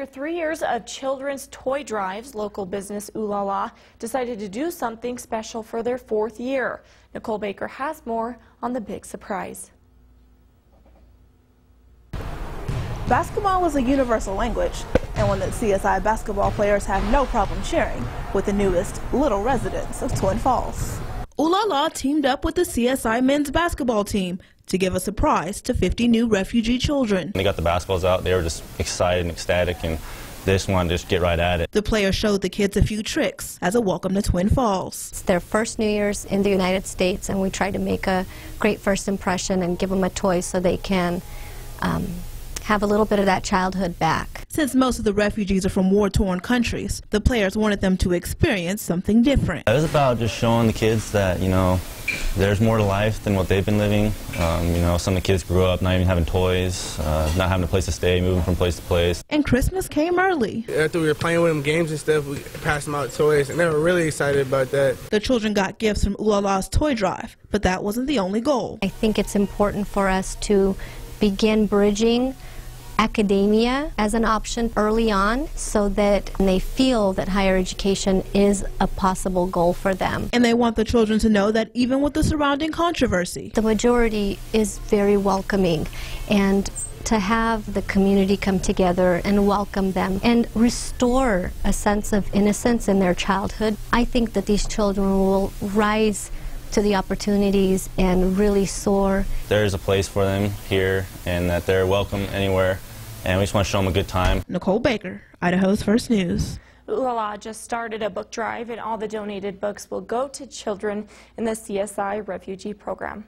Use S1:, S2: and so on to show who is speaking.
S1: After three years of children's toy drives, local business Ooh La La decided to do something special for their fourth year. Nicole Baker has more on the big surprise.
S2: Basketball is a universal language, and one that CSI basketball players have no problem sharing with the newest little residents of Twin Falls. Ooh La La teamed up with the CSI men's basketball team to give a surprise to 50 new refugee children.
S3: They got the basketballs out. They were just excited and ecstatic, and they just wanted to just get right at it.
S2: The player showed the kids a few tricks as a welcome to Twin Falls.
S4: It's their first New Year's in the United States, and we try to make a great first impression and give them a toy so they can um, have a little bit of that childhood back.
S2: Since most of the refugees are from war-torn countries, the players wanted them to experience something different.
S3: It was about just showing the kids that, you know, there's more to life than what they've been living. Um, you know, some of the kids grew up not even having toys, uh, not having a place to stay, moving from place to place.
S2: And Christmas came early.
S5: After we were playing with them games and stuff, we passed them out toys, and they were really excited about that.
S2: The children got gifts from Ooh La La's toy drive, but that wasn't the only goal.
S4: I think it's important for us to begin bridging academia as an option early on so that they feel that higher education is a possible goal for them.
S2: And they want the children to know that even with the surrounding controversy,
S4: the majority is very welcoming and to have the community come together and welcome them and restore a sense of innocence in their childhood. I think that these children will rise to the opportunities and really soar.
S3: There's a place for them here and that they're welcome anywhere and we just want to show them a good time.
S2: Nicole Baker, Idaho's First News.
S1: Ooh La La just started a book drive, and all the donated books will go to children in the CSI refugee program.